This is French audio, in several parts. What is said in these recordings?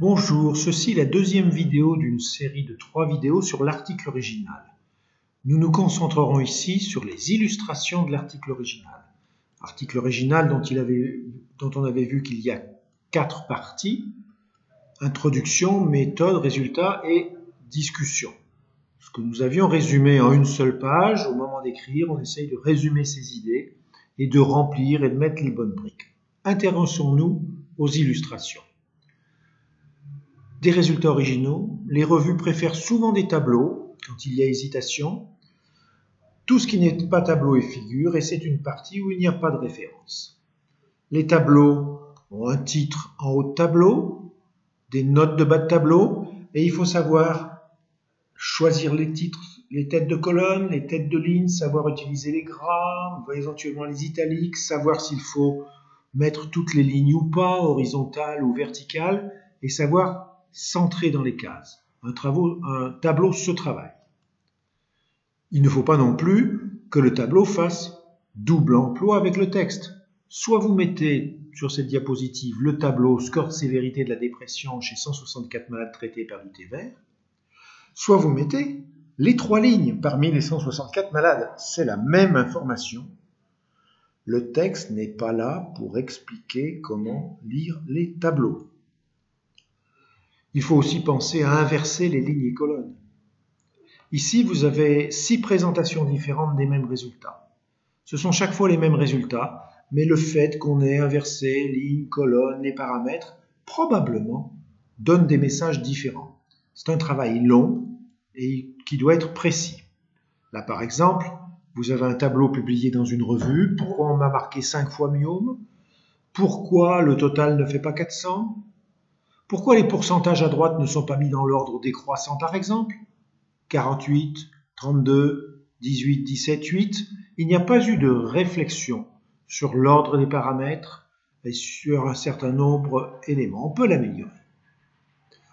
Bonjour, ceci est la deuxième vidéo d'une série de trois vidéos sur l'article original. Nous nous concentrerons ici sur les illustrations de l'article original. Article original dont, on avait vu qu'il y a quatre parties. Introduction, méthode, résultat et discussion. Ce que nous avions résumé en une seule page, au moment d'écrire, on essaye de résumer ces idées et de remplir et de mettre les bonnes briques. Intéressons-nous aux illustrations. Des résultats originaux, les revues préfèrent souvent des tableaux quand il y a hésitation. Tout ce qui n'est pas tableau est figure et c'est une partie où il n'y a pas de référence. Les tableaux ont un titre en haut de tableau, des notes de bas de tableau et il faut savoir choisir les titres, les têtes de colonne, les têtes de ligne, savoir utiliser les gras, éventuellement les italiques, savoir s'il faut mettre toutes les lignes ou pas, horizontales ou verticales, et savoir centrer dans les cases. Un, tableau se travaille. Il ne faut pas non plus que le tableau fasse double emploi avec le texte. Soit vous mettez sur cette diapositive le tableau score de sévérité de la dépression chez 164 malades traités par vert, soit vous mettez les trois lignes parmi les 164 malades. C'est la même information, le texte n'est pas là pour expliquer comment lire les tableaux. Il faut aussi penser à inverser les lignes et colonnes. Ici, vous avez six présentations différentes des mêmes résultats. Ce sont chaque fois les mêmes résultats, mais le fait qu'on ait inversé lignes, colonnes, les paramètres, probablement donne des messages différents. C'est un travail long et qui doit être précis. Là, par exemple, vous avez un tableau publié dans une revue. Pourquoi on m'a marqué 5 fois myome Pourquoi le total ne fait pas 400 Pourquoi les pourcentages à droite ne sont pas mis dans l'ordre décroissant par exemple? 48, 32, 18, 17, 8. Il n'y a pas eu de réflexion sur l'ordre des paramètres et sur un certain nombre d'éléments. On peut l'améliorer.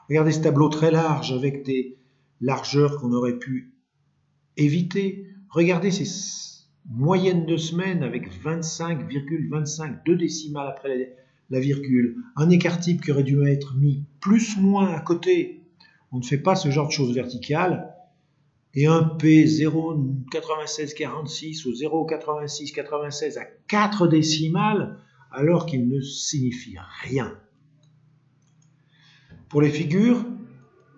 Regardez ce tableau très large avec des largeurs qu'on aurait pu éviter. Regardez ces moyennes de semaines avec 25,25, deux décimales après la, virgule, un écart type qui aurait dû être mis plus moins à côté. On ne fait pas ce genre de choses verticales. Et un P 0,9646 ou 0,8696 à 4 décimales alors qu'il ne signifie rien. Pour les figures,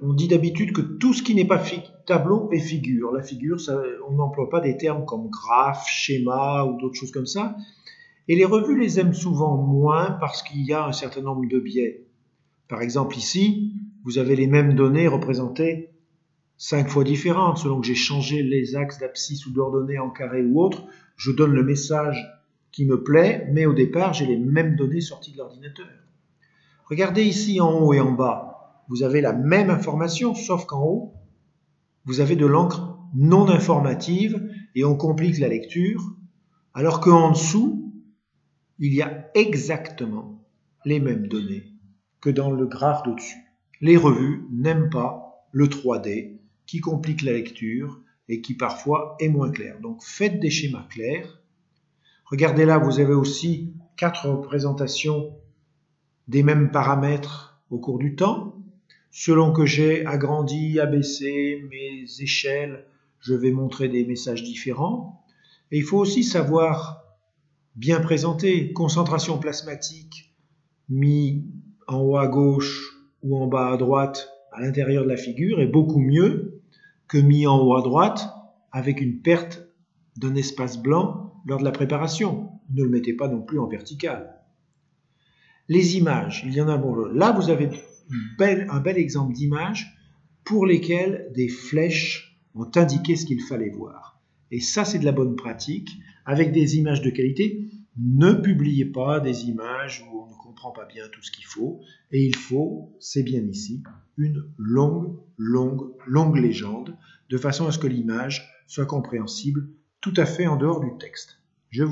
on dit d'habitude que tout ce qui n'est pas tableau est figure. La figure, on n'emploie pas des termes comme graphe, schéma ou d'autres choses comme ça. Et les revues les aiment souvent moins parce qu'il y a un certain nombre de biais. Par exemple, ici, vous avez les mêmes données représentées cinq fois différentes. Selon que j'ai changé les axes d'abscisse ou d'ordonnées en carré ou autre, je donne le message qui me plaît, mais au départ, j'ai les mêmes données sorties de l'ordinateur. Regardez ici en haut et en bas vous avez la même information, sauf qu'en haut, vous avez de l'encre non informative et on complique la lecture, alors qu'en dessous, il y a exactement les mêmes données que dans le graphe d'au-dessus. Les revues n'aiment pas le 3D qui complique la lecture et qui parfois est moins clair. Donc faites des schémas clairs. Regardez là, vous avez aussi quatre représentations des mêmes paramètres au cours du temps. Selon que j'ai agrandi, abaissé mes échelles, je vais montrer des messages différents. Et il faut aussi savoir bien présenter. Concentration plasmatique mis en haut à gauche ou en bas à droite à l'intérieur de la figure est beaucoup mieux que mis en haut à droite avec une perte d'un espace blanc lors de la préparation. Ne le mettez pas non plus en vertical. Les images, il y en a bon. Là, vous avez un bel exemple d'image pour lesquelles des flèches ont indiqué ce qu'il fallait voir. Et ça, c'est de la bonne pratique. Avec des images de qualité, ne publiez pas des images où on ne comprend pas bien tout ce qu'il faut. Et il faut, c'est bien ici, une longue, longue, longue légende, de façon à ce que l'image soit compréhensible tout à fait en dehors du texte. Je vous